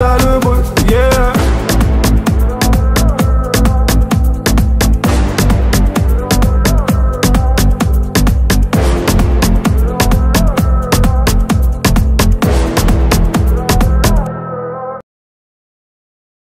Salut